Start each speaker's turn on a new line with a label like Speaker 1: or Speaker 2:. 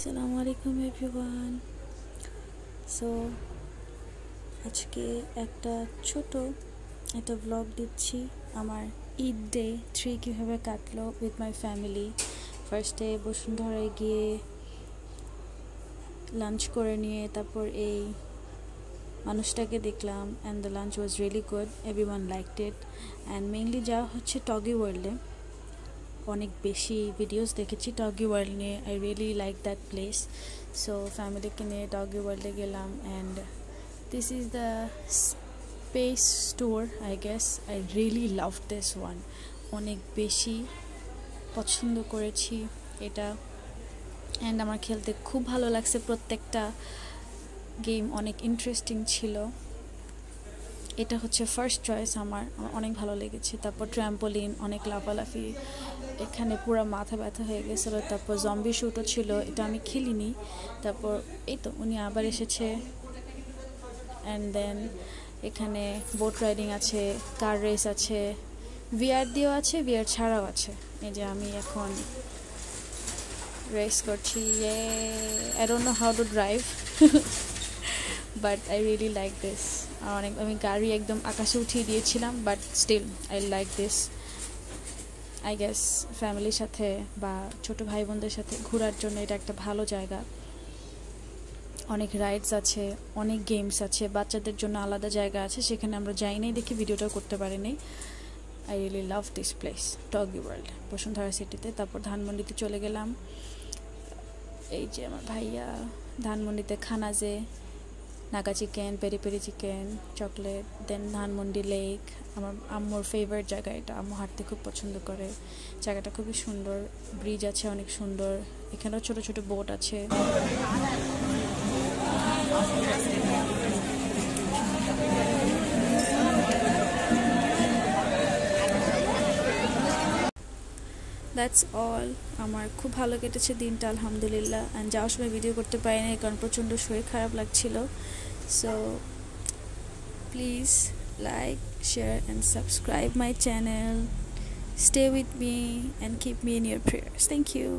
Speaker 1: আসসালামু আলাইকুম everyone. So আজকে একটা ছোট একটা ব্লগ দিচ্ছি। আমার ঈদ ডে থ্রি কীভাবে কাটলো উইথ মাই ফ্যামিলি ফার্স্টে বসুন্ধরায় গিয়ে লাঞ্চ করে নিয়ে তারপর এই মানুষটাকে দেখলাম and the lunch was really good everyone liked it and mainly যাওয়া হচ্ছে টগি ওয়ার্ল্ডে অনেক বেশি ভিডিওস দেখেছি। টগি ওয়ার্ল্ড নিয়ে I really like that place so ফ্যামিলিকে নিয়ে টগি ওয়ার্ল্ডে গেলাম and this is the space store I guess I really love this one অনেক বেশি পছন্দ করেছি এটা। অ্যান্ড আমার খেলতে খুব ভালো লাগছে। প্রত্যেকটা গেম অনেক ইন্টারেস্টিং ছিল। এটা হচ্ছে ফার্স্ট চয়েস আমার আমার অনেক ভালো লেগেছে। তারপর ট্র্যাম্পোলিন অনেক লাফালাফি, এখানে পুরো মাথা ব্যথা হয়ে গেছিল। তারপর জম্বি শ্যুটও ছিল, এটা আমি খেলিনি। তারপর এই তো, উনি আবার এসেছে। অ্যান্ড দেন এখানে বোট রাইডিং আছে কার রেস আছে ভিআর দিয়েও আছে ভিআর ছাড়াও আছে। এই যে আমি এখন রেস করছি এ I don't know how to drive but I really like this অনেক, আমি গাড়ি একদম আকাশে উঠিয়ে দিয়েছিলাম but still I like this I guess ফ্যামিলির সাথে বা ছোটো ভাই বোনদের সাথে ঘোরার জন্য এটা একটা ভালো জায়গা। অনেক রাইডস আছে, অনেক গেমস আছে, বাচ্চাদের জন্য আলাদা জায়গা আছে, সেখানে আমরা যাই নাই দেখে ভিডিওটা করতে পারিনি। I really love this place Toggi World Bashundhara সিটিতে তারপর ধানমন্ডিতে চলে গেলাম। এই যে আমার ভাইয়া, ধানমন্ডিতে খানাজে Naga chicken peri peri chicken chocolate then Dhanmondi lake আমার আম্মুর ফেভারিট জায়গা এটা। আম্মু হাঁটতে খুব পছন্দ করে। জায়গাটা খুবই সুন্দর। ব্রিজ আছে অনেক সুন্দর। এখানেও ছোট ছোট বোট আছে। দ্যাটস অল আমার খুব ভালো কেটেছে দিনটা, আলহামদুলিল্লাহ। অ্যান্ড যাওয়ার সময় ভিডিও করতে পারিনি কারণ প্রচণ্ড শরীর খারাপ লাগছিল। So please like share and subscribe my channel stay with me and keep me in your prayers thank you.